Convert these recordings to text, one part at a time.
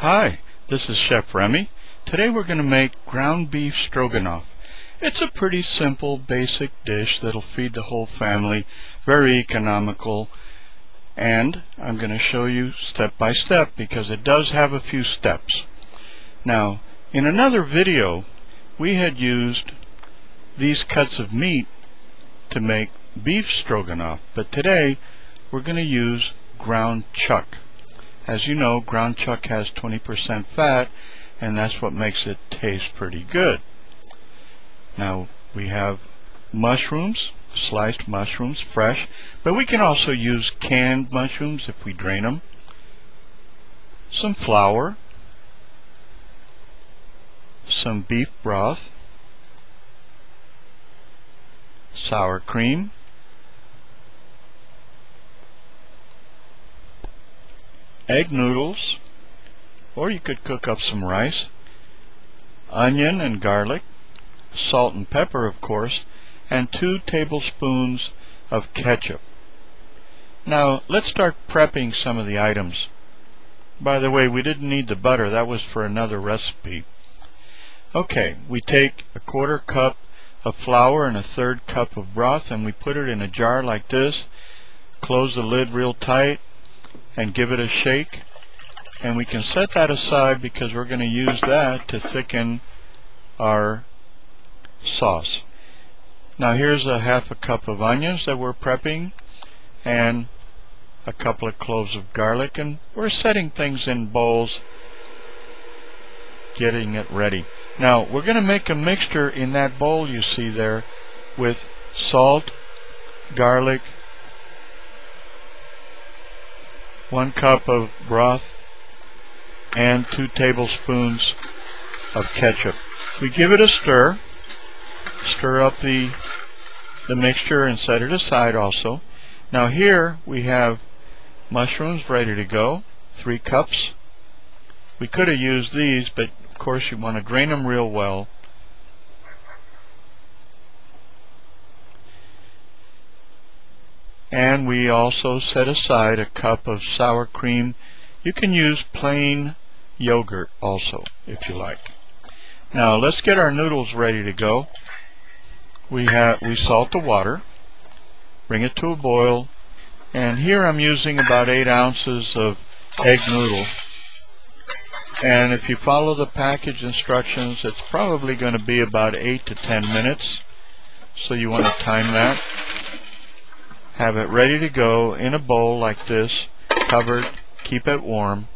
Hi, this is Chef Remy. Today we're going to make ground beef stroganoff. It's a pretty simple, basic dish that'll feed the whole family, very economical, and I'm going to show you step by step because it does have a few steps. Now, in another video, we had used these cuts of meat to make beef stroganoff, but today we're going to use ground chuck. As you know, ground chuck has 20% fat, and that's what makes it taste pretty good. Now, we have mushrooms, sliced mushrooms, fresh, but we can also use canned mushrooms if we drain them. Some flour, some beef broth, sour cream, egg noodles, or you could cook up some rice, onion and garlic, salt and pepper, of course, and two tablespoons of ketchup. Now, let's start prepping some of the items. By the way, we didn't need the butter. That was for another recipe. Okay, we take a quarter cup of flour and a third cup of broth and we put it in a jar like this. Close the lid real tight and give it a shake and we can set that aside because we're going to use that to thicken our sauce. Now here's a half a cup of onions that we're prepping and a couple of cloves of garlic and we're setting things in bowls getting it ready. Now we're going to make a mixture in that bowl you see there with salt, garlic, one cup of broth, and two tablespoons of ketchup. We give it a stir, stir up the, the mixture and set it aside also. Now here we have mushrooms ready to go, three cups. We could have used these, but of course you want to drain them real well. And we also set aside a cup of sour cream. You can use plain yogurt also if you like. Now let's get our noodles ready to go. We have we salt the water, bring it to a boil, and here I'm using about eight ounces of egg noodle. And if you follow the package instructions, it's probably going to be about eight to ten minutes. So you want to time that. Have it ready to go in a bowl like this, covered, keep it warm.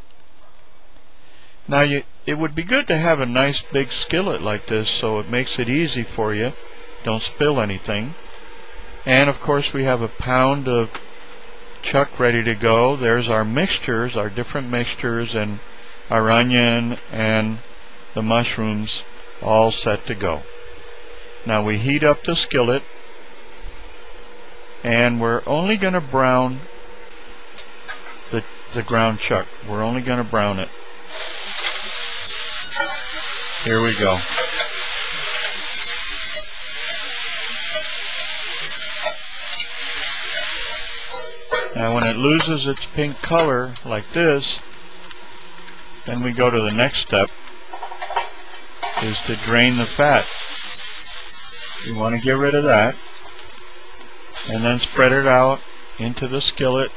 Now you, it would be good to have a nice big skillet like this so it makes it easy for you. Don't spill anything. And of course we have a pound of chuck ready to go. There's our mixtures, our different mixtures and our onion and the mushrooms all set to go. Now we heat up the skillet and we're only going to brown the, the ground chuck. We're only going to brown it. Here we go. Now when it loses its pink color like this, then we go to the next step, is to drain the fat. You want to get rid of that. And then spread it out into the skillet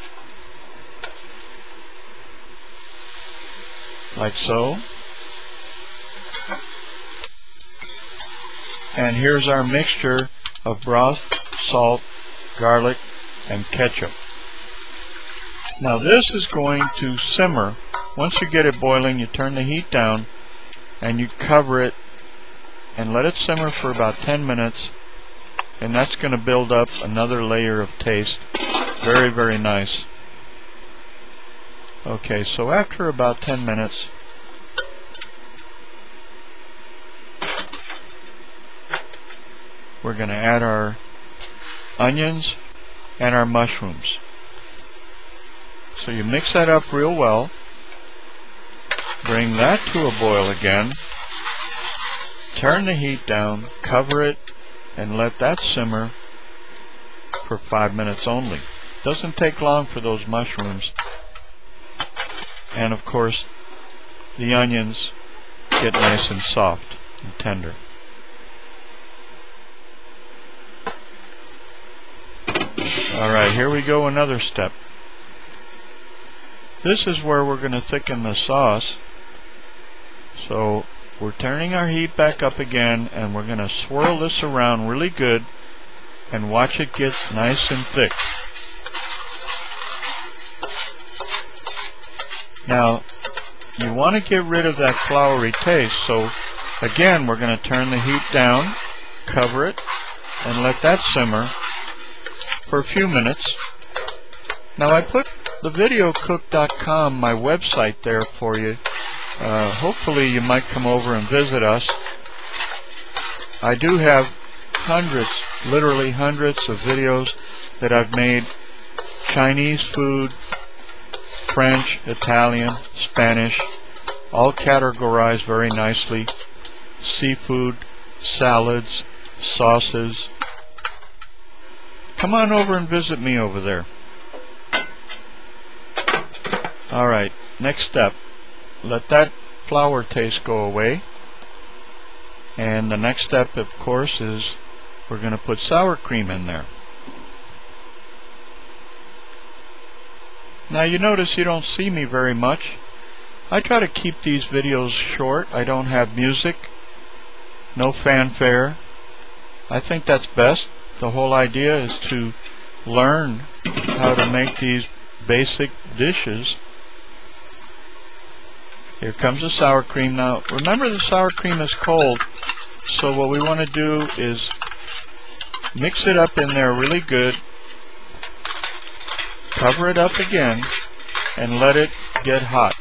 like so. And here's our mixture of broth, salt, garlic, and ketchup. Now this is going to simmer. Once you get it boiling, you turn the heat down and you cover it and let it simmer for about 10 minutes and that's going to build up another layer of taste. Very, very nice. Okay, so after about 10 minutes, we're going to add our onions and our mushrooms. So you mix that up real well. Bring that to a boil again. Turn the heat down, cover it, and let that simmer for five minutes only. Doesn't take long for those mushrooms. And of course, the onions get nice and soft and tender. Alright, here we go another step. This is where we're going to thicken the sauce. So we're turning our heat back up again and we're going to swirl this around really good and watch it get nice and thick. Now, you want to get rid of that floury taste, so again, we're going to turn the heat down, cover it, and let that simmer for a few minutes. Now, I put the videocook.com, my website there for you. Uh, hopefully you might come over and visit us. I do have hundreds, literally hundreds of videos that I've made. Chinese food, French, Italian, Spanish, all categorized very nicely. Seafood, salads, sauces. Come on over and visit me over there. Alright, next step. Let that flour taste go away. And the next step, of course, is we're going to put sour cream in there. Now you notice you don't see me very much. I try to keep these videos short. I don't have music, no fanfare. I think that's best. The whole idea is to learn how to make these basic dishes here comes the sour cream. Now, remember the sour cream is cold, so what we want to do is mix it up in there really good, cover it up again, and let it get hot.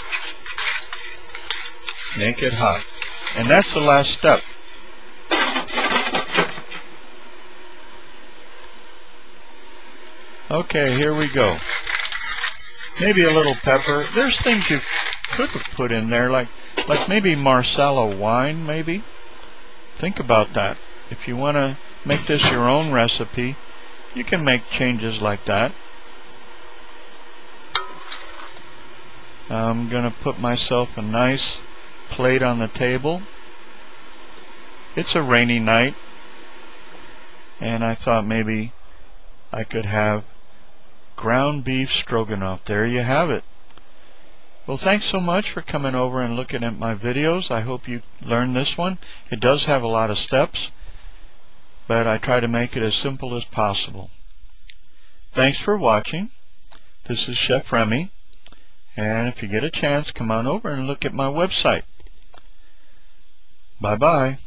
Make it hot. And that's the last step. Okay, here we go. Maybe a little pepper. There's things you could have put in there, like like maybe Marsala wine, maybe. Think about that. If you want to make this your own recipe, you can make changes like that. I'm going to put myself a nice plate on the table. It's a rainy night, and I thought maybe I could have ground beef stroganoff. There you have it. Well, thanks so much for coming over and looking at my videos. I hope you learned this one. It does have a lot of steps, but I try to make it as simple as possible. Thanks for watching. This is Chef Remy, and if you get a chance, come on over and look at my website. Bye-bye.